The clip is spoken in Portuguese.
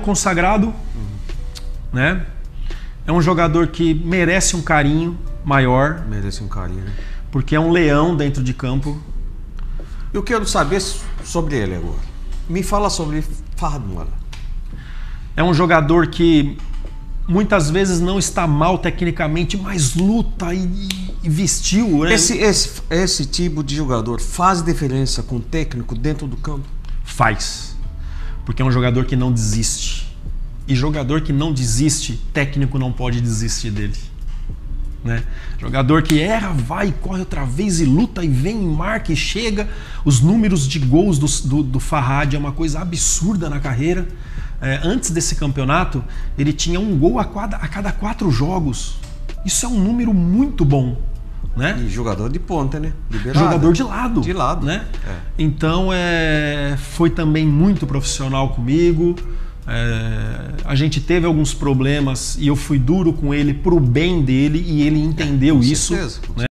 consagrado, né? É um jogador que merece um carinho maior, Merece um carinho, né? porque é um leão dentro de campo. Eu quero saber sobre ele agora. Me fala sobre Mourad. É um jogador que muitas vezes não está mal tecnicamente, mas luta e, e vestiu, né? Esse, esse, esse tipo de jogador faz diferença com o técnico dentro do campo? Faz. Porque é um jogador que não desiste. E jogador que não desiste, técnico não pode desistir dele. Né? Jogador que erra, vai, corre outra vez e luta e vem, e marca e chega. Os números de gols do, do, do Farhad é uma coisa absurda na carreira. É, antes desse campeonato, ele tinha um gol a, quadra, a cada quatro jogos. Isso é um número muito bom. Né? E jogador de ponta, né? Liberado. Jogador de lado. De lado. Né? É. Então é, foi também muito profissional comigo. É, a gente teve alguns problemas e eu fui duro com ele pro bem dele e ele entendeu Com isso. certeza, com né?